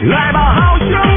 来吧，好兄弟。